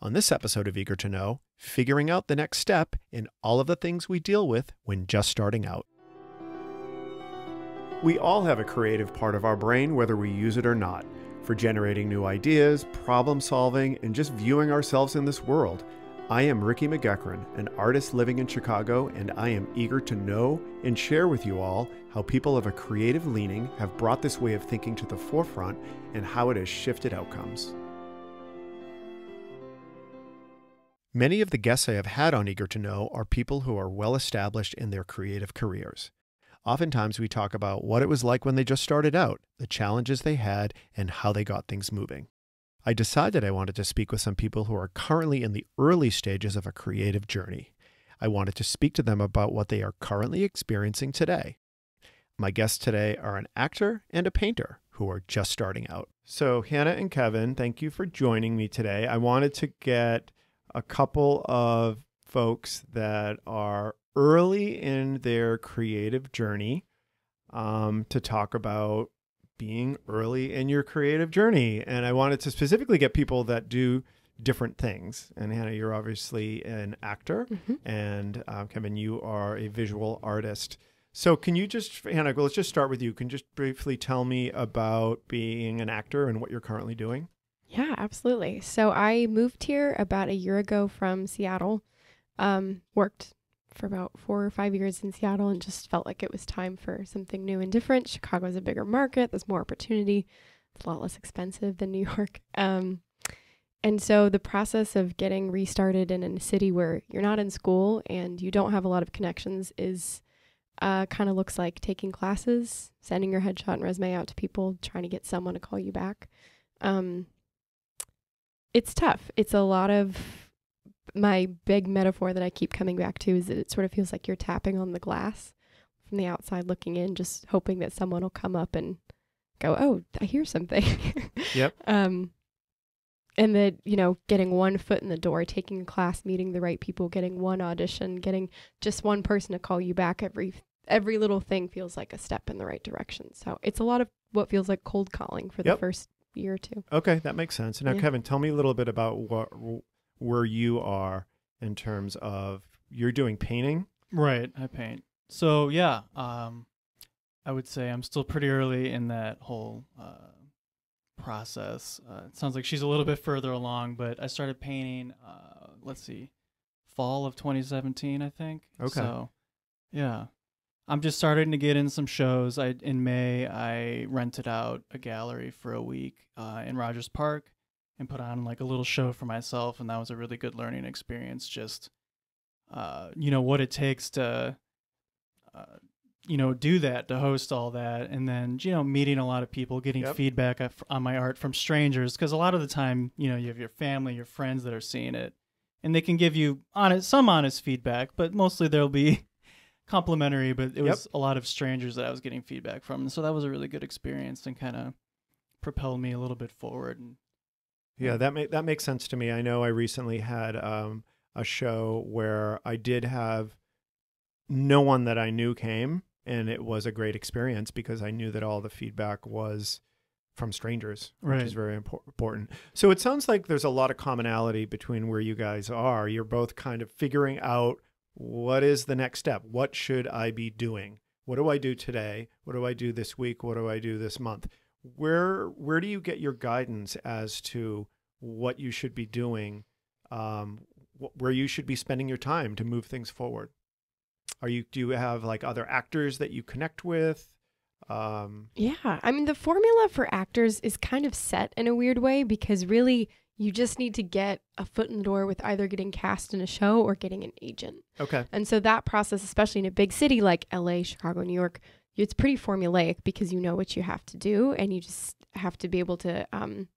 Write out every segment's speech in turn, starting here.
On this episode of Eager to Know, figuring out the next step in all of the things we deal with when just starting out. We all have a creative part of our brain, whether we use it or not, for generating new ideas, problem solving, and just viewing ourselves in this world. I am Ricky McEachern, an artist living in Chicago, and I am eager to know and share with you all how people of a creative leaning have brought this way of thinking to the forefront and how it has shifted outcomes. Many of the guests I have had on Eager to Know are people who are well established in their creative careers. Oftentimes, we talk about what it was like when they just started out, the challenges they had, and how they got things moving. I decided I wanted to speak with some people who are currently in the early stages of a creative journey. I wanted to speak to them about what they are currently experiencing today. My guests today are an actor and a painter who are just starting out. So, Hannah and Kevin, thank you for joining me today. I wanted to get a couple of folks that are early in their creative journey um, to talk about being early in your creative journey. And I wanted to specifically get people that do different things. And Hannah, you're obviously an actor, Mm-hmm. and uh, Kevin, you are a visual artist. So, can you just, Hannah, let's just start with you. Can you just briefly tell me about being an actor and what you're currently doing? Yeah, absolutely. So I moved here about a year ago from Seattle. Um, worked for about four or five years in Seattle and just felt like it was time for something new and different. Chicago's a bigger market, there's more opportunity, it's a lot less expensive than New York. Um, and so the process of getting restarted in a city where you're not in school and you don't have a lot of connections is uh, kind of looks like taking classes, sending your headshot and resume out to people, trying to get someone to call you back. Um, it's tough. It's a lot of my big metaphor that I keep coming back to is that it sort of feels like you're tapping on the glass from the outside looking in, just hoping that someone will come up and go, "Oh, I hear something." Yep. Um, and that you know, getting one foot in the door, taking a class, meeting the right people, getting one audition, getting just one person to call you back every every little thing feels like a step in the right direction. So it's a lot of what feels like cold calling for the first year or two. Okay, that makes sense. Now, Yeah. Kevin, tell me a little bit about what where you are in terms of you're doing painting. Right, I paint. So yeah, um, I would say I'm still pretty early in that whole uh, process. Uh, it sounds like she's a little bit further along, but I started painting. Uh, let's see, fall of 2017, I think. Okay. So, yeah, I'm just starting to get in some shows. I in May I rented out a gallery for a week uh, in Rogers Park and put on like a little show for myself, and that was a really good learning experience. Just uh, you know what it takes to uh, you know do that to host all that and then you know meeting a lot of people getting Yep. feedback on my art from strangers because a lot of the time you know you have your family your friends that are seeing it and they can give you honest some honest feedback but mostly there'll be complimentary but it was a lot of strangers that i was getting feedback from and so that was a really good experience and kind of propelled me a little bit forward and Yeah, that make that makes sense to me. I know I recently had um, a show where I did have no one that I knew came, and it was a great experience because I knew that all the feedback was from strangers, which is very impor- important. So it sounds like there's a lot of commonality between where you guys are. You're both kind of figuring out what is the next step. What should I be doing? What do I do today? What do I do this week? What do I do this month? Where where do you get your guidance as to what you should be doing, um, wh- where you should be spending your time to move things forward? Are you do you have like other actors that you connect with? Um, Yeah, I mean the formula for actors is kind of set in a weird way because really you just need to get a foot in the door with either getting cast in a show or getting an agent. okay, And so that process, especially in a big city like LA, Chicago, New York, it's pretty formulaic because you know what you have to do and you just have to be able to um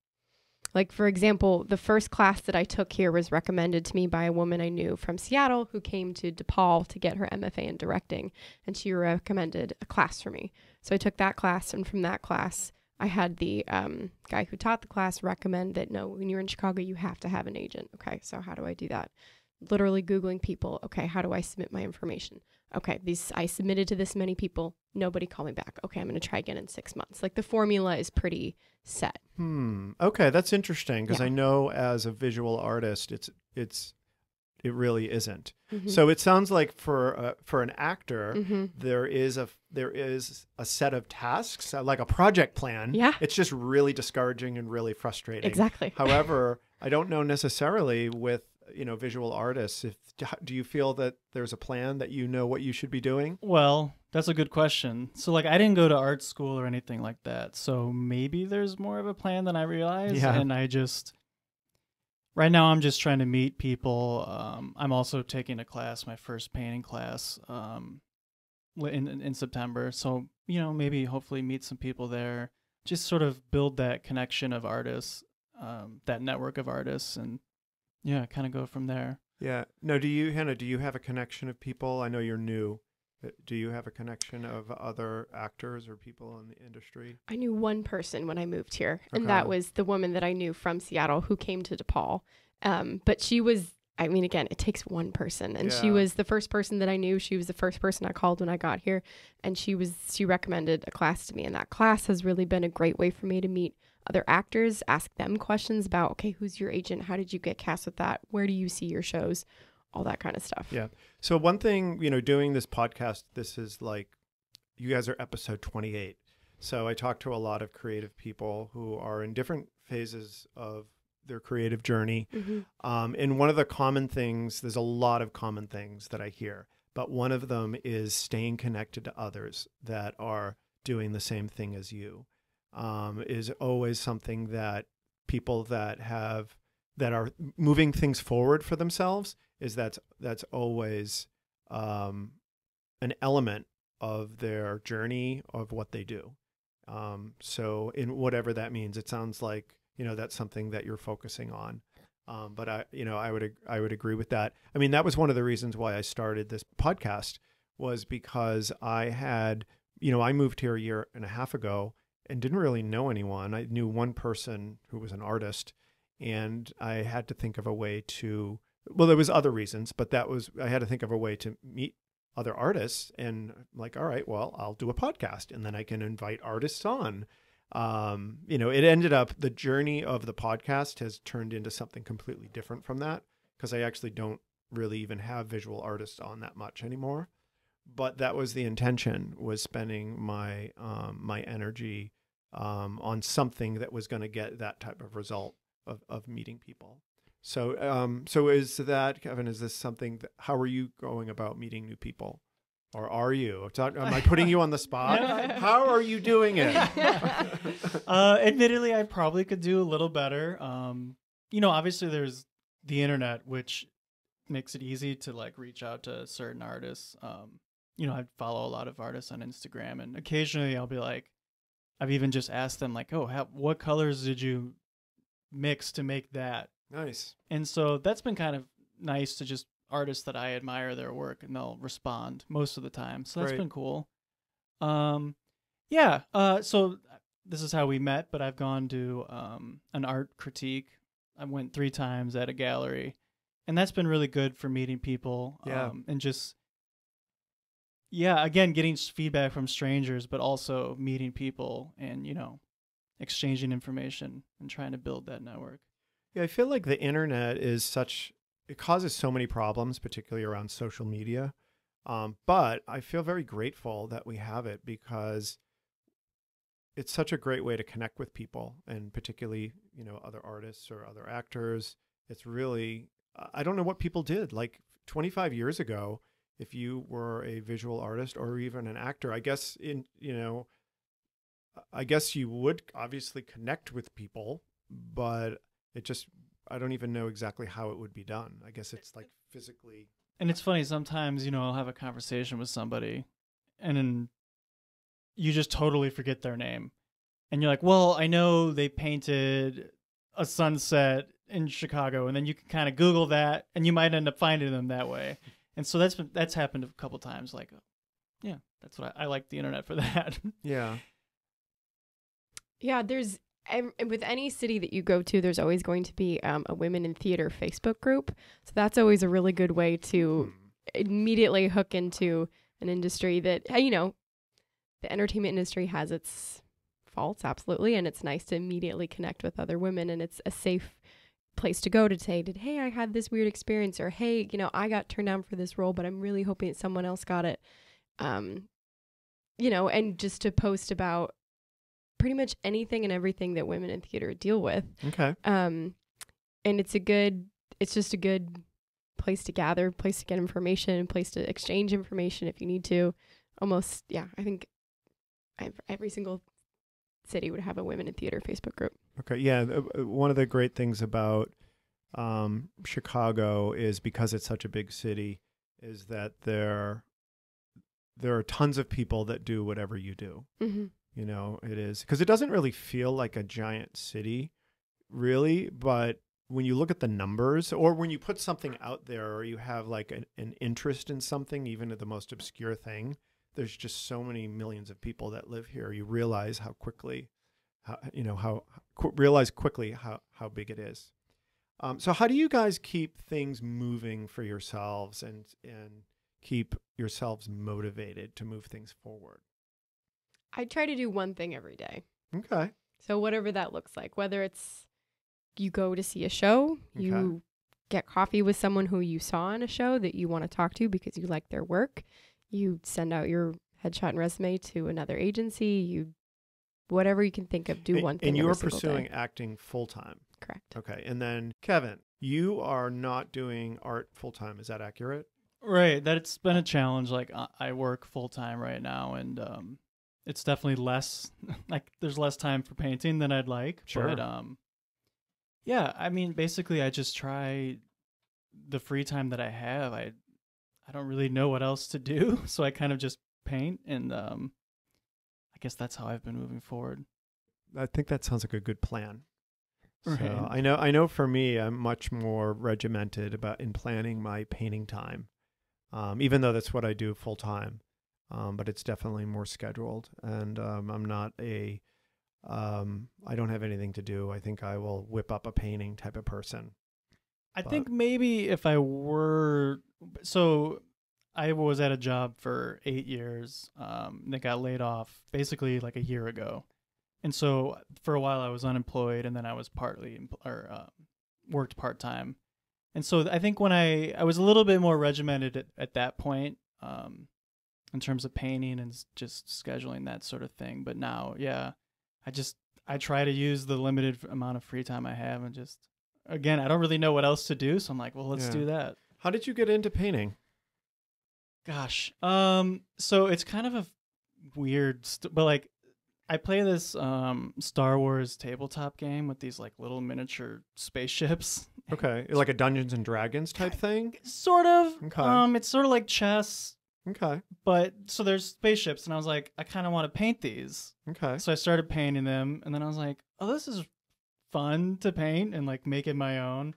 like for example, the first class that I took here was recommended to me by a woman I knew from Seattle who came to DePaul to get her MFA in directing and she recommended a class for me. So I took that class and from that class I had the um, guy who taught the class recommend that no, when you're in Chicago, you have to have an agent. Okay, so how do I do that? literally googling people okay how do i submit my information okay these i submitted to this many people nobody called me back okay i'm going to try again in six months like the formula is pretty set Hmm. Okay, that's interesting because Yeah. I know as a visual artist, it's it's it really isn't. Mhm. So it sounds like for uh, for an actor, Mhm. there is a there is a set of tasks uh, like a project plan. Yeah. It's just really discouraging and really frustrating. exactly However, I don't know necessarily with you know visual artists if do you feel that there's a plan that you know what you should be doing? Well, that's a good question. So, like, I didn't go to art school or anything like that. So maybe there's more of a plan than I realize. Yeah. And I just, right now, I'm just trying to meet people. Um, I'm also taking a class, my first painting class, um, in, in September. So, you know, maybe hopefully meet some people there. Just sort of build that connection of artists, um, that network of artists, and yeah, kind of go from there. Yeah. No, do you Hannah, do you have a connection of people? I know you're new. Uh, Do you have a connection of other actors or people in the industry? I knew one person when I moved here, and that was the woman that I knew from Seattle who came to DePaul. Um, but she was, I mean, again, it takes one person, and she was the first person that I knew. She was the first person I called when I got here, and she was she recommended a class to me, and that class has really been a great way for me to meet other actors, ask them questions about, okay, who's your agent? How did you get cast with that? Where do you see your shows? All that kind of stuff. Yeah. So one thing, you know, doing this podcast, this is like you guys are episode 28. So I talk to a lot of creative people who are in different phases of their creative journey. Mhm. Um, and one of the common things, there's a lot of common things that I hear, but one of them is staying connected to others that are doing the same thing as you. Um, is always something that people that have that are moving things forward for themselves is that's that's always um, an element of their journey of what they do. Um, so in whatever that means, it sounds like you know that's something that you're focusing on. Um, but I, you know, I would I would agree with that. I mean, that was one of the reasons why I started this podcast was because I had, you know, I moved here a year and a half ago and didn't really know anyone. I knew one person who was an artist, and I had to think of a way to. Well, there was other reasons, but that was I had to think of a way to meet other artists and I'm like all right well i'll do a podcast and then i can invite artists on. Um, you know it ended up the journey of the podcast has turned into something completely different from that because i actually don't really even have visual artists on that much anymore. But that was the intention was spending my um, my energy um, on something that was going to get that type of result of, of meeting people so, um, so is that Kevin? Is this something? That, how are you going about meeting new people, or are you? Am I putting you on the spot? How are you doing it? uh, admittedly, I probably could do a little better. Um, you know, obviously there's the internet, which makes it easy to like reach out to certain artists. Um, you know, I follow a lot of artists on Instagram, and occasionally I'll be like, I've even just asked them like, "Oh, how, what colors did you mix to make that?" Nice. And so that's been kind of nice to just artists that I admire their work and they'll respond most of the time. So that's Right. been cool. Um yeah, uh so this is how we met, but I've gone to um an art critique. I went 3 times at a gallery. And that's been really good for meeting people Yeah. um and just yeah, again getting feedback from strangers but also meeting people and, you know, exchanging information and trying to build that network. Yeah, I feel like the internet is such. It causes so many problems, particularly around social media. Um, but I feel very grateful that we have it because it's such a great way to connect with people, and particularly you know other artists or other actors. It's really I don't know what people did like 25 years ago. If you were a visual artist or even an actor, I guess in you know, I guess you would obviously connect with people, but it just I don't even know exactly how it would be done. I guess it's like physically. And it's funny sometimes, you know, I'll have a conversation with somebody and then you just totally forget their name. And you're like, "Well, I know they painted a sunset in Chicago." And then you can kind of Google that and you might end up finding them that way. And so that's been, that's happened a couple times like yeah, that's what I, I like the internet for that. Yeah. Yeah, there's and, with any city that you go to, there's always going to be um, a women in theater Facebook group. So that's always a really good way to immediately hook into an industry that, uh, you know, the entertainment industry has its faults, absolutely. And it's nice to immediately connect with other women. And it's a safe place to go to say, did, hey, I had this weird experience, or hey, you know, I got turned down for this role, but I'm really hoping that someone else got it. Um, you know, and just to post about pretty much anything and everything that women in theater deal with. Okay. Um, and it's a good, it's just a good place to gather, place to get information, place to exchange information if you need to. Almost, yeah, I think every single city would have a women in theater Facebook group. Okay. Yeah. uh, One of the great things about um, Chicago is because it's such a big city, is that there there are tons of people that do whatever you do. Mm-hmm. You know, it is because it doesn't really feel like a giant city, really. But when you look at the numbers, or when you put something out there, or you have like an, an interest in something, even at the most obscure thing, there's just so many millions of people that live here. You realize how quickly, how, you know, how qu- realize quickly how how big it is. Um, so, how do you guys keep things moving for yourselves and and keep yourselves motivated to move things forward? I try to do one thing every day. Okay. So whatever that looks like, whether it's you go to see a show, Okay. you get coffee with someone who you saw on a show that you want to talk to because you like their work, you send out your headshot and resume to another agency, you whatever you can think of, do And- one thing. And you are pursuing day. acting full time. correct. Okay. And then Kevin, you are not doing art full time. Is that accurate? Right. That's been a challenge. Like I- I work full time right now, and um, it's definitely less. Like there's less time for painting than I'd like. Sure. But um, yeah. I mean, basically, I just try the free time that I have. I I don't really know what else to do, so I kind of just paint, and um, I guess that's how I've been moving forward. I think that sounds like a good plan. So I know I know for me I'm much more regimented about in planning my painting time. Um, even though that's what I do full time. Um, but it's definitely more scheduled and um, I'm not a um, I don't have anything to do. I think I will whip up a painting type of person. I But- think maybe if I were so I was at a job for eight years um, that got laid off basically like a year ago. And so for a while I was unemployed and then I was partly or uh, worked part time. And so I think when I I was a little bit more regimented at, at that point um, in terms of painting and just scheduling that sort of thing. But now, yeah, I just I try to use the limited amount of free time I have and just again I don't really know what else to do, so I'm like, well, let's Yeah. do that. How did you get into painting? Gosh. Um so it's kind of a weird st- but like I play this um Star Wars tabletop game with these like little miniature spaceships. Okay, like a Dungeons and Dragons type thing. sort of. Okay. Um it's sort of like chess, Okay, but so there's spaceships and I was like I kind of want to paint these. okay. So I started painting them and then I was like, "Oh, this is fun to paint and like make it my own."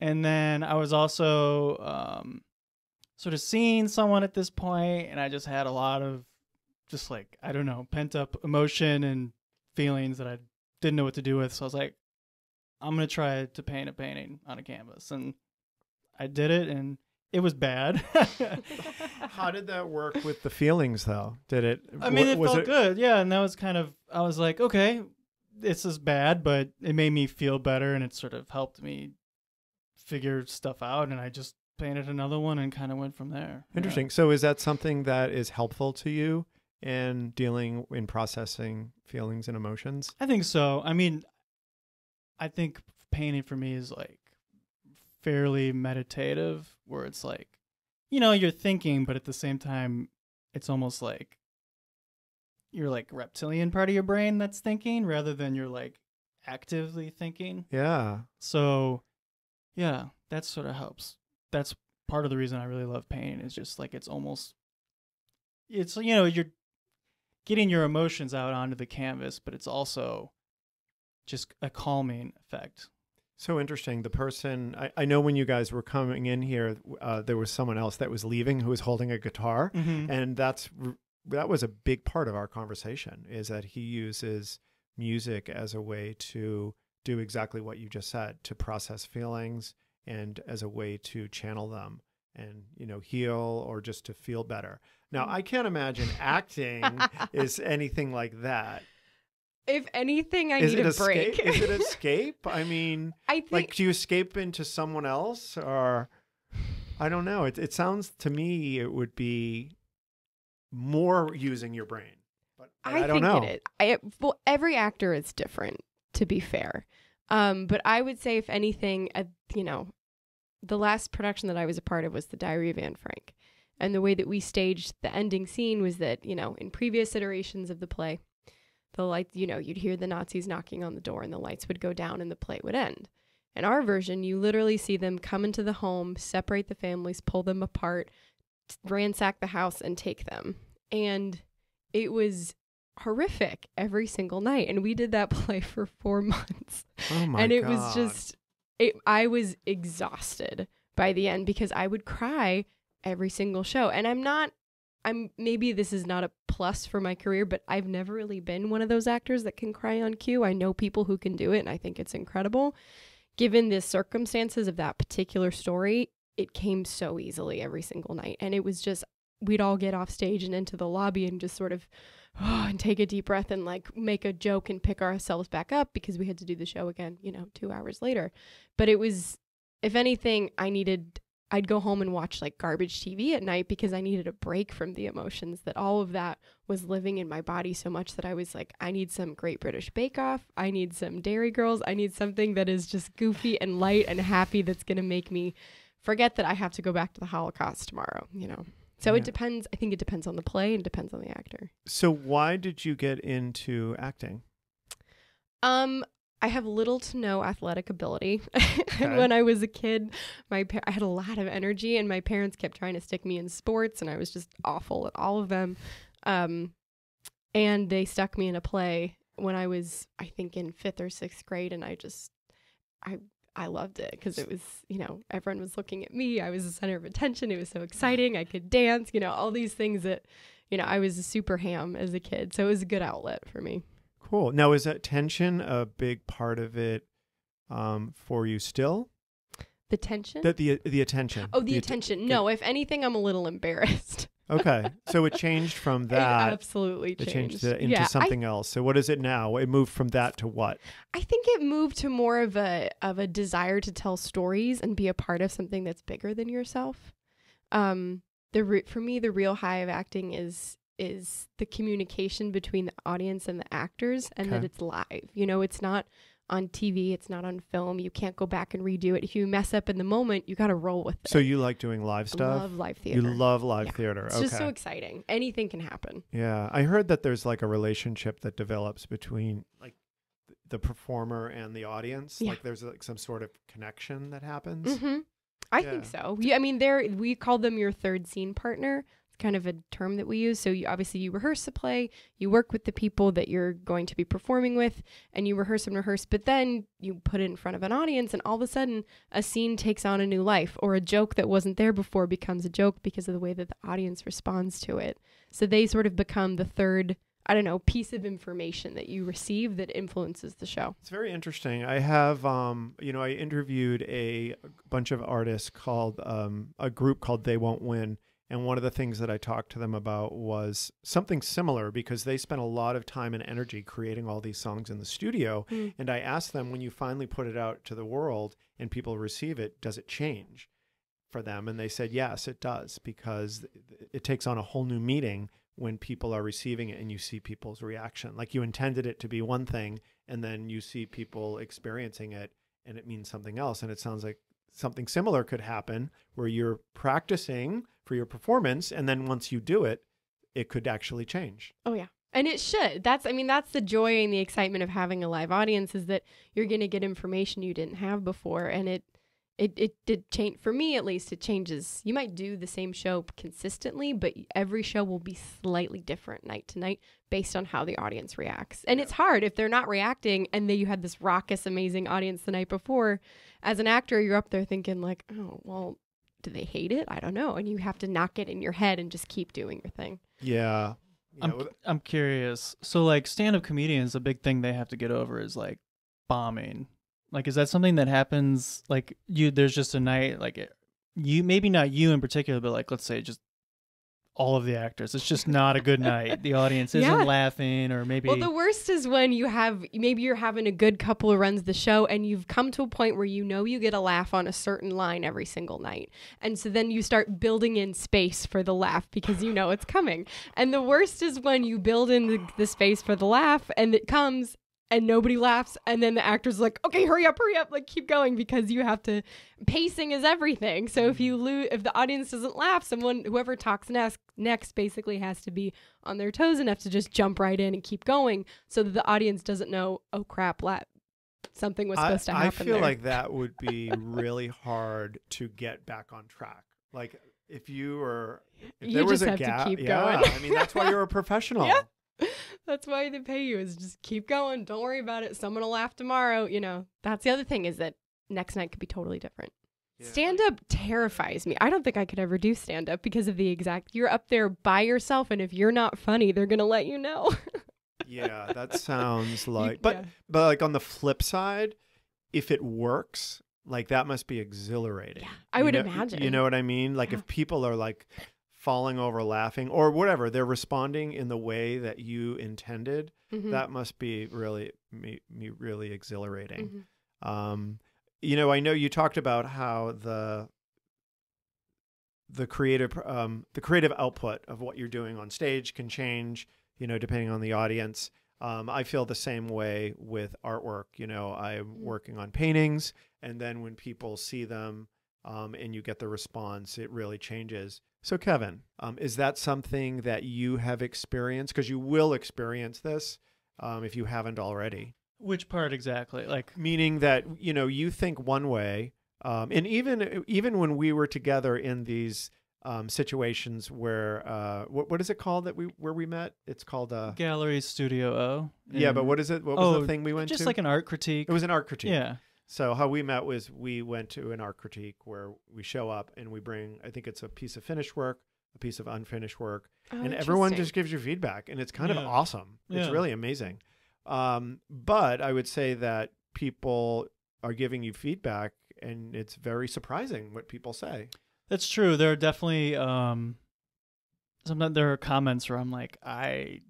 And then I was also um sort of seeing someone at this point and I just had a lot of just like I don't know, pent up emotion and feelings that I didn't know what to do with. So I was like, I'm going to try to paint a painting on a canvas and I did it and it was bad. How did that work with the feelings, though? Did it? I mean, it was felt good. Yeah, and that was kind of I was like, okay, this is bad, but it made me feel better, and it sort of helped me figure stuff out. And I just painted another one and kind of went from there. Yeah. Interesting. So, is that something that is helpful to you in dealing in processing feelings and emotions? I think so. I mean, I think painting for me is like fairly meditative, where it's like, you know, you're thinking, but at the same time, it's almost like you're like reptilian part of your brain that's thinking rather than you're like actively thinking. Yeah. So, yeah, that sort of helps. That's part of the reason I really love painting is just like it's almost it's you know, you're getting your emotions out onto the canvas, but it's also just a calming effect. So interesting. The person I, I know when you guys were coming in here, uh, there was someone else that was leaving who was holding a guitar, Mm-hmm. and that's that was a big part of our conversation. Is that he uses music as a way to do exactly what you just said to process feelings and as a way to channel them and you know heal or just to feel better now i can't imagine acting is anything like that If anything, I is need a escape break. is it escape i mean I think like do you escape into someone else or i don't know it, it sounds to me it would be more using your brain but but I, don't think know. I, well, every actor is different, to be fair. Um, but I would say, if anything, uh, you know, the last production that I was a part of was The Diary of Anne Frank. And the way that we staged the ending scene was that, you know, in previous iterations of the play, the light, you know, you'd hear the Nazis knocking on the door and the lights would go down and the play would end. In our version, you literally see them come into the home, separate the families, pull them apart, ransack the house, and take them. And it was horrific every single night. And we did that play for four months oh my and it God. was just it i was exhausted by the end because i would cry every single show and i'm not i'm maybe this is not a plus for my career but i've never really been one of those actors that can cry on cue i know people who can do it and i think it's incredible given the circumstances of that particular story it came so easily every single night and it was just we'd all get off stage and into the lobby and just sort of and take a deep breath and like make a joke and pick ourselves back up because we had to do the show again, you know, two hours later. But it was, if anything, I needed, I'd go home and watch like garbage TV at night because I needed a break from the emotions that all of that was living in my body so much that I was like, I need some Great British Bake Off. I need some Derry Girls. I need something that is just goofy and light and happy that's going to make me forget that I have to go back to the Holocaust tomorrow, you know? So Yeah. it depends. I think it depends on the play and depends on the actor. so why did you get into acting Um, I have little to no athletic ability. Okay. and when I was a kid, my pa- I had a lot of energy, and my parents kept trying to stick me in sports, and I was just awful at all of them. Um, and they stuck me in a play when I was, I think, in fifth or sixth grade, and I just, I. I loved it because it was, you know, everyone was looking at me. I was the center of attention. It was so exciting. I could dance, you know, all these things that, you know, I was a super ham as a kid. So it was a good outlet for me. Cool now is that tension a big part of it um, for you still The tension. that the the attention Oh, the att- attention. No, if anything, I'm a little embarrassed. okay so it changed from It that absolutely it changed. changed it into yeah, I- something else so what is it now it moved from that to what I, think it moved to more of a of a desire to tell stories and be a part of something that's bigger than yourself. Um, the for me, the real high of acting is is the communication between the audience and the actors, and that it's live. You know, it's not on TV, it's not on film. You can't go back and redo it. If you mess up in the moment, you got to roll with it. so you like doing live stuff? I love live theater. you love live Yeah. theater it's okay just so exciting. Anything can happen. Yeah, I heard that there's like a relationship that develops between like the performer and the audience. Yeah. Like there's like some sort of connection that happens. hmm I Yeah. think so. Yeah, I mean, they're we call them your third scene partner. Kind of a term that we use. So you obviously you rehearse the play, you work with the people that you're going to be performing with, and you rehearse and rehearse. But then you put it in front of an audience, and all of a sudden a scene takes on a new life, or a joke that wasn't there before becomes a joke because of the way that the audience responds to it. So they sort of become the third. I don't know, piece of information that you receive that influences the show. It's very interesting. I have, um, you know, I interviewed a bunch of artists called um, a group called They Won't Win. And one of the things that I talked to them about was something similar because they spent a lot of time and energy creating all these songs in the studio. Mm. And I asked them, when you finally put it out to the world and people receive it, does it change for them? And they said, yes, it does, because it takes on a whole new meaning when people are receiving it and you see people's reaction. Like you intended it to be one thing, and then you see people experiencing it and it means something else. And it sounds like something similar could happen where you're practicing for your performance, and then once you do it, it could actually change. Oh yeah. And it should. That's I mean that's the joy and the excitement of having a live audience is that you're going to get information you didn't have before and it it it did change for me at least it changes. You might do the same show consistently, but every show will be slightly different night to night based on how the audience reacts. And it's hard if they're not reacting and then you had this raucous amazing audience the night before. As an actor, you're up there thinking like, "Oh, well, do they hate it? I don't know." And you have to knock it in your head and just keep doing your thing. Yeah. You I'm I'm curious. So like stand-up comedians, a big thing they have to get over is like bombing. Like, is that something that happens? Like, you there's just a night like it- you maybe not you in particular, but like let's say just all of the actors. It's just not a good night. The audience isn't Yeah. laughing, or maybe Well, the worst is when you have maybe you're having a good couple who runs the show and you've come to a point where you know you get a laugh on a certain line every single night. And so then you start building in space for the laugh because you know it's coming. And the worst is when you build in the, the space for the laugh and it comes and nobody laughs and then the actor's like, "Okay, hurry up, hurry up, like keep going because you have to pacing is everything." So if mm-hmm. you lose if the audience doesn't laugh, someone whoever talks next next basically has to be on their toes enough to just jump right in and keep going so that the audience doesn't know, oh crap, la- something was I, supposed to happen. I feel there. like that would be really hard to get back on track. Like if you were, if You there was just a have to gap, keep yeah. going. I mean, that's why you're a professional. Yeah. That's why they pay you is just keep going. Don't worry about it. Someone will laugh tomorrow. You know, that's the other thing is that next night could be totally different. Yeah. Stand up terrifies me. I don't think I could ever do stand up because of the exact you're up there by yourself and if you're not funny, they're going to let you know. Yeah, that sounds You- like. But yeah. but like on the flip side, if it works, like that must be exhilarating. Yeah, I You would know- imagine. You know what I mean? Like Yeah. if people are like falling over laughing or whatever, they're responding in the way that you intended. Mhm. That must be really me, me really exhilarating. Mhm. Um, you know, I know you talked about how the the creative um, the creative output of what you're doing on stage can change, you know, depending on the audience. Um, I feel the same way with artwork. You know, I'm Mm. working on paintings, and then when people see them um, and you get the response, it really changes. So, Kevin, um, is that something that you have experienced? Because you will experience this um, if you haven't already which part exactly? Like, meaning that you know you think one way um, and even even when we were together in these um, situations where uh, what, what is it called that we where we met it's called uh, Gallery Studio O. yeah but what is it what was Oh, the thing we went just to Just like an art critique. it was an art critique yeah. So how we met was we went to an art critique where we show up and we bring i think it's a piece of finished work a piece of unfinished work Oh, and everyone just gives you feedback and it's kind Yeah. of awesome it's Yeah. really amazing um, but i would say that people are giving you feedback and it's very surprising what people say That's true. There are definitely um sometimes there are comments where I'm like, I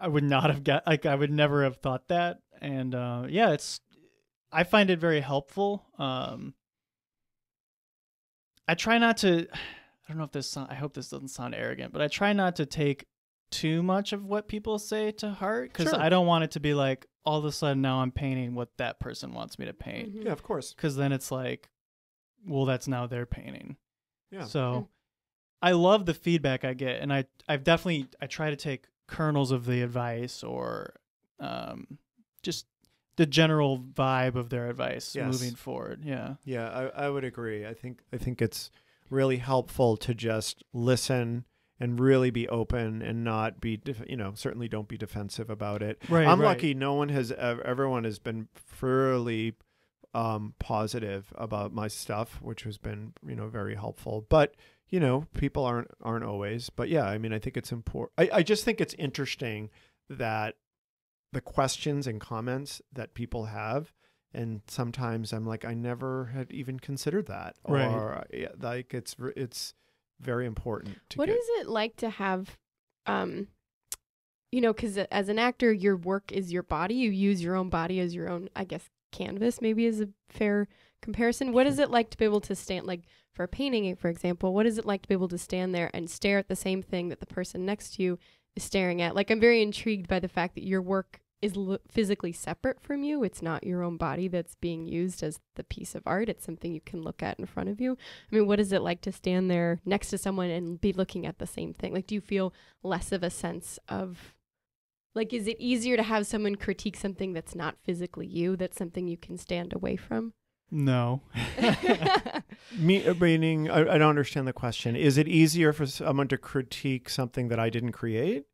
I would not have got like I would never have thought that. And uh yeah, it's I find it very helpful. Um I try not to I don't know if this sound, I hope this doesn't sound arrogant, but I try not to take too much of what people say to heart cuz Sure. I don't want it to be like all of a sudden now I'm painting what that person wants me to paint Mhm. yeah of course cuz then it's like well that's now their painting. yeah So I love the feedback I get, and I I've definitely I try to take kernels of the advice or um, just the general vibe of their advice Yes. moving forward. Yeah, yeah I, I would agree i think i think it's really helpful to just listen and really be open and not be you know certainly don't be defensive about it right. I'm right. lucky. No one has. ev- Everyone has been fairly um, positive about my stuff, which has been you know very helpful. But you know, people aren't aren't always. But yeah, I mean, I think it's important. I, I just think it's interesting that the questions and comments that people have. And sometimes I'm like, I never had even considered that, Right. or yeah, like it's it's very important to What get. is it like to have, um, you know, because as an actor, your work is your body. You use your own body as your own, I guess, canvas. Maybe is a fair comparison. What is it like to be able to stand, like for a painting, for example? What is it like to be able to stand there and stare at the same thing that the person next to you is staring at? Like, I'm very intrigued by the fact that your work is l- physically separate from you. It's not your own body that's being used as the piece of art. It's something you can look at in front of you. I mean, what is it like to stand there next to someone and be looking at the same thing? Like, do you feel less of a sense of, like, is it easier to have someone critique something that's not physically you, that's something you can stand away from? no. Me, uh, meaning, I, I don't understand the question. Is it easier for someone to critique something that I didn't create?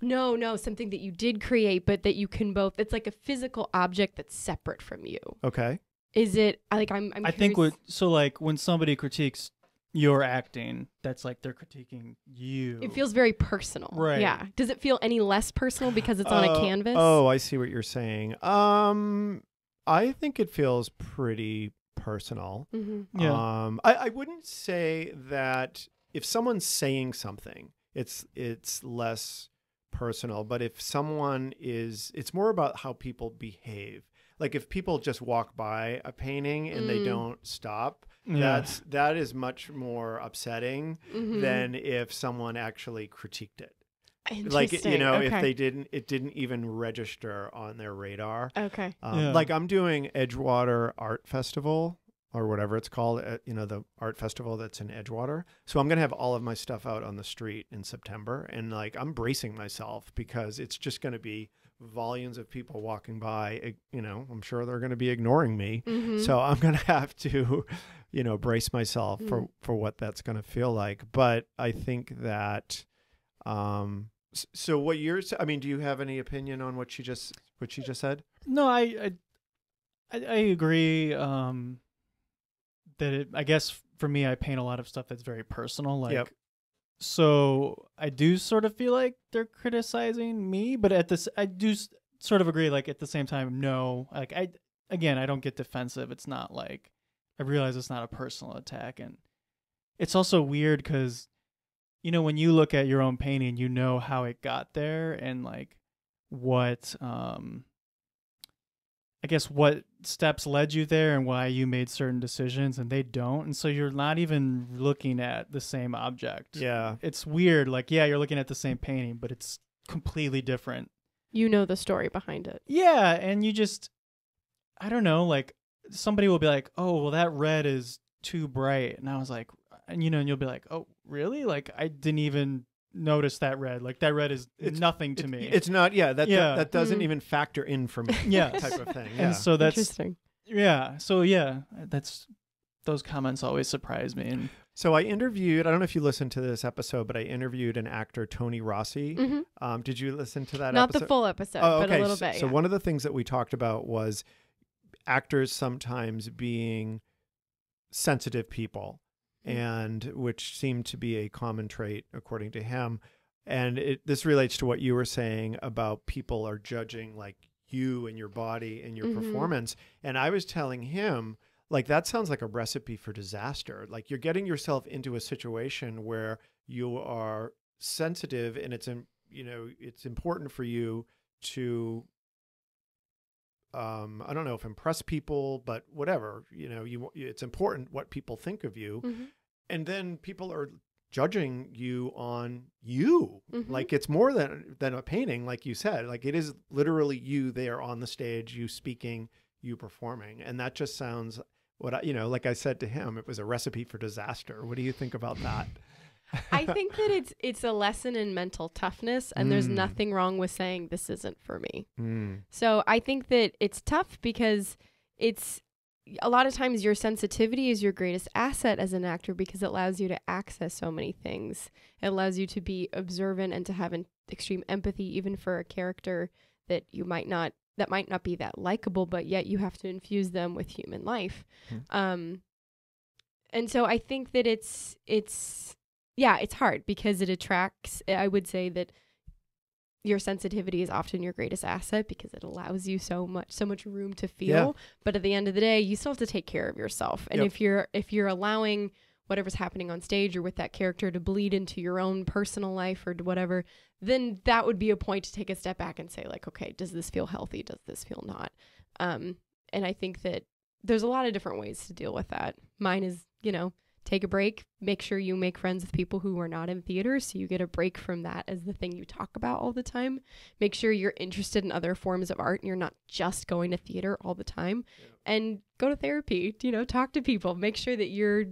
No, no, something that you did create, but that you can both, it's like a physical object that's separate from you. Okay. Is it, I- like, I'm, I'm I think what so like when somebody critiques you're acting. That's like they're critiquing you. It feels very personal. Right. Yeah. Does it feel any less personal because it's on a Oh, canvas? Oh, I see what you're saying. Um, I think it feels pretty personal. hmm yeah. Um, I, I wouldn't say that if someone's saying something, it's it's less personal. But if someone is, it's more about how people behave. Like if people just walk by a painting and they Mm. don't stop, yeah. that's that is much more upsetting hmm than if someone actually critiqued it. Like you Interesting. know, if they didn't, it didn't even register on their radar. Okay. Um, Yeah. Like I'm doing Edgewater Art Festival or whatever it's called, uh, you know, the art festival that's in Edgewater. So I'm going to have all of my stuff out on the street in September. And like I'm bracing myself because it's just going to be volumes of people walking by. You know, I'm sure they're going to be ignoring me. Mhm. So I'm going to have to, you know, brace myself for, Mm. for what that's going to feel like. But I think that, um, so what you're, I mean, do you have any opinion on what she just, what she just said? No, I, I, I, I agree. Um, that it, I guess for me, I paint a lot of stuff that's very personal. Like, Yep. so I do sort of feel like they're criticizing me, but at this, I do sort of agree. Like at the same time, no. Like I, again, I don't get defensive. It's not like I realize it's not a personal attack, and it's also weird because, you know, when you look at your own painting, you know how it got there and like what um I guess what steps led you there and why you made certain decisions and they don't. And so you're not even looking at the same object. Yeah. It's weird. Like, yeah, you're looking at the same painting, but it's completely different. you know the story behind it. Yeah. And you just, I don't know, like somebody will be like, oh, well, that red is too bright. And I was like, and you know, and you'll be like, oh, really? Like, I didn't even notice that red. Like, that red is It's- nothing to It- me. It's not, yeah, that, Yeah. that, that doesn't Mhm. even factor in for me. yeah. Type of thing. Yeah. And so that's, Interesting. yeah. So, yeah, that's, those comments always surprise me. And So I interviewed, I don't know if you listened to this episode, but I interviewed an actor, Tony Rossi. hmm Um, did you listen to that episode? Not episode? the full episode, Oh, but okay. a little so, bit. so yeah. one of the things that we talked about was actors sometimes being sensitive people, Mm. And which seemed to be a common trait according to him. And it, this relates to what you were saying about people are judging like you and your body and your Mhm. performance. And I was telling him like that sounds like a recipe for disaster. Like you're getting yourself into a situation where you are sensitive and it's you know it's important for you to um I don't know if impress people but whatever you know you it's important what people think of you. Mhm. and then people are judging you on you. Mhm. like it's more than than a painting like you said. Like it is literally you there on the stage you speaking you performing. And that just sounds what I, you know like I said to him it was a recipe for disaster. What do you think about that I think that it's it's a lesson in mental toughness, and there's Mm. nothing wrong with saying this isn't for me. Mm. So I think that it's tough because it's a lot of times your sensitivity is your greatest asset as an actor because it allows you to access so many things. It allows you to be observant and to have an extreme empathy even for a character that you might not that might not be that likable, but yet you have to infuse them with human life. Hmm. Um and so I think that it's it's yeah, it's hard because it attracts I would say that your sensitivity is often your greatest asset because it allows you so much so much room to feel. But at the end of the day you still have to take care of yourself. And Yep. if you're if you're allowing whatever's happening on stage or with that character to bleed into your own personal life or whatever then that would be a point to take a step back and say like okay does this feel healthy? Does this feel not? Um and i think that there's a lot of different ways to deal with that. Mine is you know take a break. Make sure you make friends with people who are not in theater so you get a break from that as the thing you talk about all the time. Make sure you're interested in other forms of art and you're not just going to theater all the time. And go to therapy you know talk to people. Make sure that you're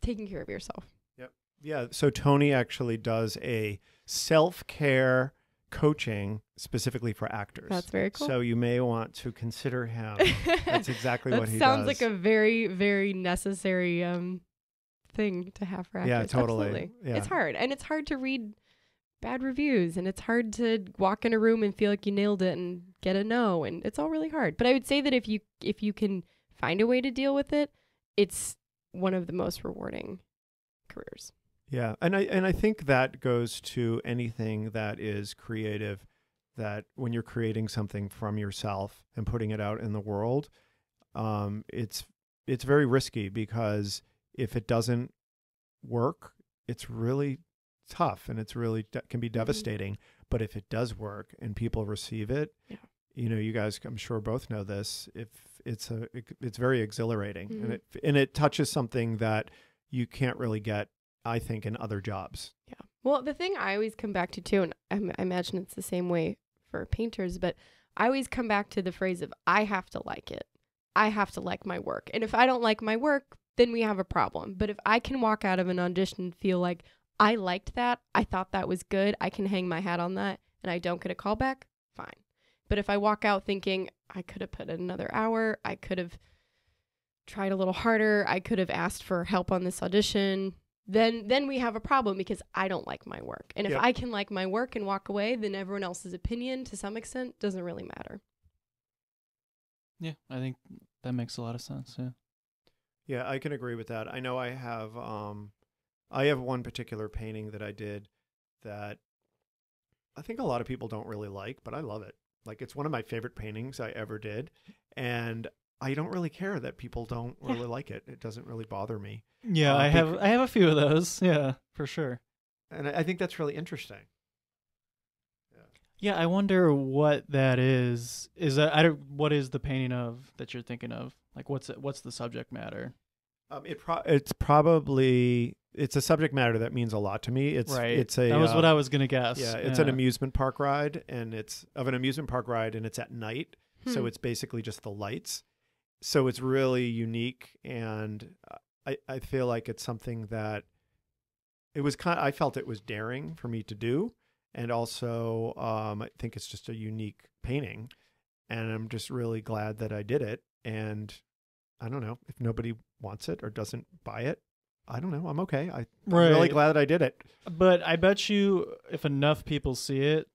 taking care of yourself. Yep. Yeah, so Tony actually does a self-care coaching specifically for actors. that's very cool So you may want to consider him. That's exactly that what he sounds does. like a very very necessary um thing to have for actors Yeah, totally. Yeah. it's hard and it's hard to read bad reviews and it's hard to walk in a room and feel like you nailed it and get a no and it's all really hard but i would say that if you if you can find a way to deal with it it's one of the most rewarding careers. Yeah, and I and I think that goes to anything that is creative. That when you're creating something from yourself and putting it out in the world, um, it's it's very risky because if it doesn't work, it's really tough and it's really can be devastating. But if it does work and people receive it, Yeah. you know, you guys, I'm sure both know this. If it's a, it's very exhilarating Mhm. and it and it touches something that you can't really get, I think, in other jobs. Yeah. Well, the thing I always come back to too, and I, imagine it's the same way for painters, but I always come back to the phrase of I have to like it. I have to like my work. And if I don't like my work, then we have a problem. But if I can walk out of an audition and feel like I liked that, I thought that was good, I can hang my hat on that, and I don't get a call back, fine. But if I walk out thinking I could have put in another hour, I could have tried a little harder, I could have asked for help on this audition, then then we have a problem because I don't like my work. And if Yep. I can like my work and walk away, then everyone else's opinion to some extent doesn't really matter. Yeah, I think that makes a lot of sense. Yeah. Yeah, I can agree with that. I know I have um I have one particular painting that I did that I think a lot of people don't really like, but I love it. Like it's one of my favorite paintings I ever did and I don't really care that people don't Yeah. really like it. It doesn't really bother me. Yeah, Uh, I have I have a few of those. Yeah, for sure. And I think that's really interesting. Yeah, yeah, I wonder what that is. Is that I don't what is the painting of that you're thinking of? Like what's it, what's the subject matter? Um, it pro- it's probably it's a subject matter that means a lot to me. It's right. it's a That was uh, what I was going to guess. Yeah, it's an amusement park ride, and it's of an amusement park ride, and it's at night, so Hmm. it's basically just the lights. So it's really unique, and I I feel like it's something that it was kind. I felt it was daring for me to do, and also um, I think it's just a unique painting, and I'm just really glad that I did it. And I don't know if nobody wants it or doesn't buy it. I don't know. I'm okay. I, I'm really glad that I did it. But I bet you if enough people see it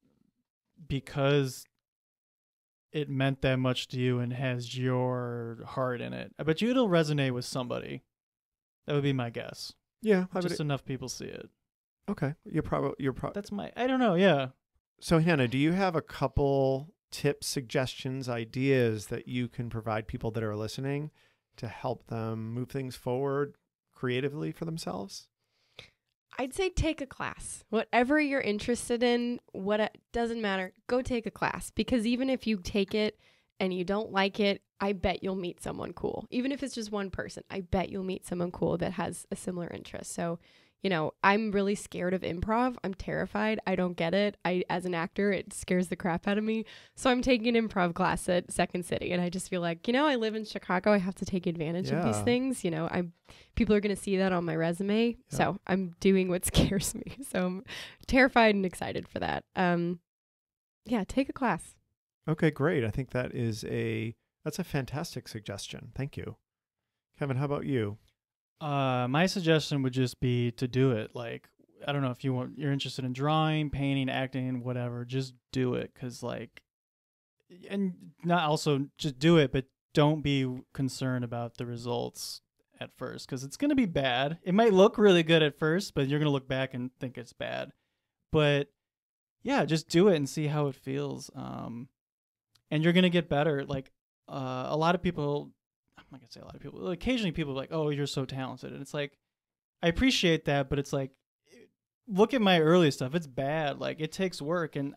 because it meant that much to you and has your heart in it. I bet you it'll resonate with somebody. That would be my guess. Yeah, I would. Just enough people see it. Okay, you're probably you're probably. That's my I don't know, yeah. So Hannah, do you have a couple tips, suggestions, ideas that you can provide people that are listening to help them move things forward creatively for themselves? I'd say take a class. Whatever you're interested in, what it doesn't matter, go take a class because even if you take it and you don't like it, I bet you'll meet someone cool. Even if it's just one person, I bet you'll meet someone cool that has a similar interest. So, you know, I'm really scared of improv. I'm terrified. I don't get it. I as an actor, it scares the crap out of me. So I'm taking an improv class at Second City and I just feel like, you know, I live in Chicago. I have to take advantage of these things. You know, I'm people are going to see that on my resume. Yeah. So I'm doing what scares me. So I'm terrified and excited for that. Um, yeah, take a class. Okay, great. I think that is a that's a fantastic suggestion. Thank you. Kevin, how about you? Uh, my suggestion would just be to do it. Like, I don't know if you want, you're interested in drawing, painting, acting, whatever. Just do it, cause like, and not also just do it, but don't be concerned about the results at first, cause it's gonna be bad. It might look really good at first, but you're gonna look back and think it's bad. But yeah, just do it and see how it feels. Um, and you're gonna get better. Like, uh, a lot of people I'm not gonna say a lot of people. Occasionally, people are like, "Oh, you're so talented," and it's like, I appreciate that, but it's like, eh, look at my early stuff. It's bad. Like it takes work, and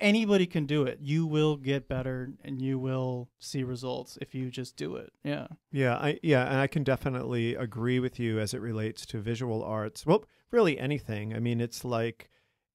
anybody can do it. You will get better, and you will see results if you just do it. Yeah. Yeah, I yeah, and I can definitely agree with you as it relates to visual arts. Well, really anything. I mean, it's like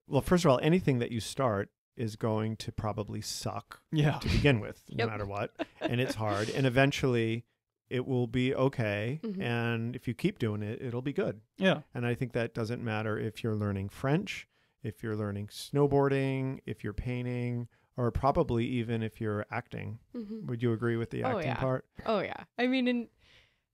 well, first of all, anything that you start is going to probably suck Yeah. to begin with, no Yep. matter what. And it's hard. And eventually it will be okay. Mhm. And if you keep doing it, it'll be good. Yeah. And I think that doesn't matter if you're learning French, if you're learning snowboarding, if you're painting, or probably even if you're acting. hmm Would you agree with the Oh, acting yeah. part? Oh yeah. I mean, and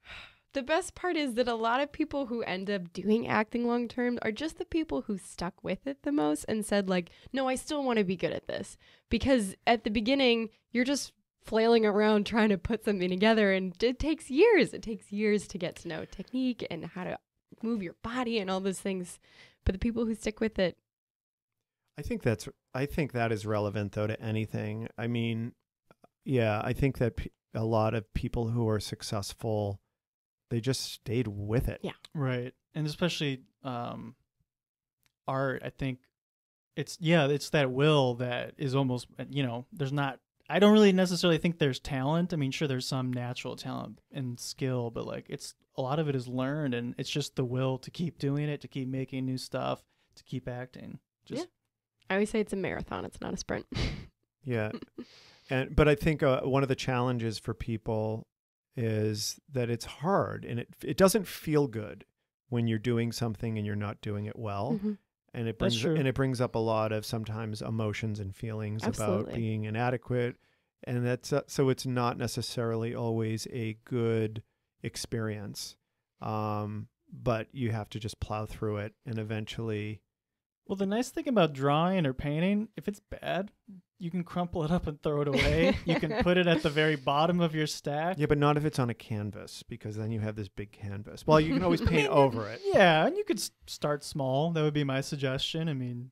the best part is that a lot of people who end up doing acting long term are just the people who stuck with it the most and said like, "No, I still want to be good at this." Because at the beginning, you're just flailing around trying to put something together and it takes years. It takes years to get to know technique and how to move your body and all those things. But the people who stick with it, I think that's I think that is relevant though to anything. I mean, yeah, I think that a lot of people who are successful they just stayed with it. Yeah. Right. And especially um art, I think it's yeah, it's that will that is almost you know, there's not I don't really necessarily think there's talent. I mean, sure there's some natural talent and skill, but like it's a lot of it is learned and it's just the will to keep doing it, to keep making new stuff, to keep acting. Just I always say it's a marathon, it's not a sprint. Yeah. and but I think uh, one of the challenges for people is that it's hard and it it doesn't feel good when you're doing something and you're not doing it well. Mhm. And it brings and it brings up a lot of sometimes emotions and feelings about being inadequate and that's uh, so it's not necessarily always a good experience um but you have to just plow through it and eventually Well, the nice thing about drawing or painting, if it's bad, you can crumple it up and throw it away. you can put it at the very bottom of your stack. yeah but not if it's on a canvas because then you have this big canvas well you can always paint over it Yeah, and you could start small. That would be my suggestion. I mean,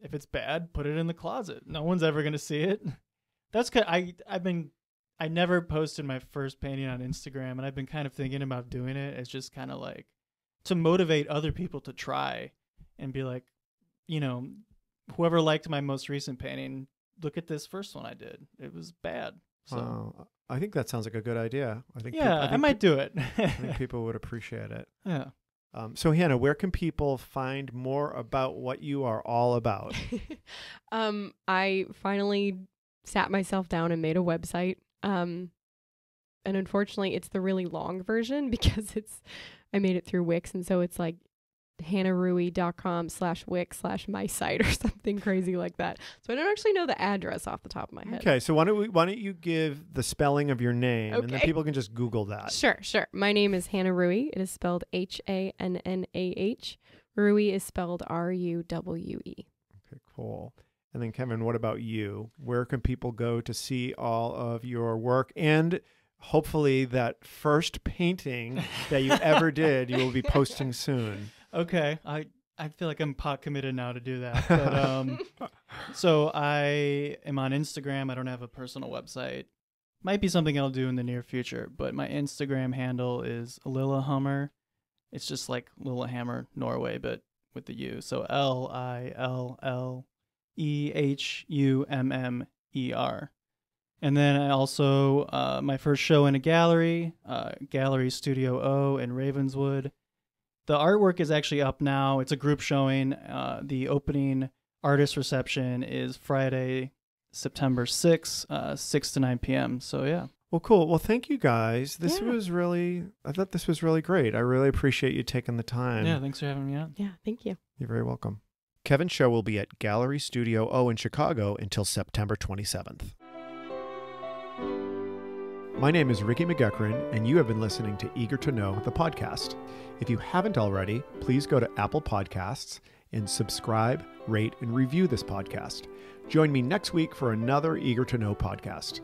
if it's bad, put it in the closet. No one's ever going to see it. That's kind I I've been I never posted my first painting on Instagram and I've been kind of thinking about doing it. It's just kind of like to motivate other people to try and be like, you know, whoever liked my most recent painting, look at this first one I did. It was bad. So Uh, i think that sounds like a good idea i think yeah, I, I, think might pe- do it. I think people would appreciate it yeah. um, so hannah where can people find more about what you are all about um, I finally sat myself down and made a website. Um, and unfortunately, it's the really long version because it's I made it through Wix, and so it's like hannahruwe.com slash wix slash my site or something crazy like that. So I don't actually know the address off the top of my head. Okay, so why don't we, why don't you give the spelling of your name, and then people can just Google that. Sure, sure. My name is Hannah Ruwe. It is spelled H A N N A H. Ruwe is spelled R U W E. Okay, cool. And then Kevin, what about you? Where can people go to see all of your work and hopefully that first painting that you ever did, you will be posting soon. Okay, I I feel like I'm pot committed now to do that. But um, so I am on Instagram. I don't have a personal website. Might be something I'll do in the near future. But my Instagram handle is Lillehummer. It's just like Lillehammer, Norway, but with the U. So L I L L E H U M M E R. And then I also uh, my first show in a gallery, uh, Gallery Studio O in Ravenswood. The artwork is actually up now. It's a group showing. Uh, the opening artist reception is Friday, September 6th, uh, 6 to 9 p.m. So, yeah. Well, cool. Well, thank you guys. This Yeah. was really, I thought this was really great. I really appreciate you taking the time. yeah, thanks for having me on. Yeah, thank you. You're very welcome. Kevin's show will be at Gallery Studio O in Chicago until September 27th. My name is Ricky McEachern, and you have been listening to Eager to Know, the podcast. If you haven't already, please go to Apple Podcasts and subscribe, rate, and review this podcast. Join me next week for another Eager to Know podcast.